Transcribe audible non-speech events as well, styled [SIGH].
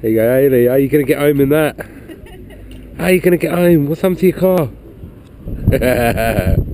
There you go, Ailey. How are you going to get home in that? [LAUGHS] How are you going to get home? What's happened to your car? [LAUGHS]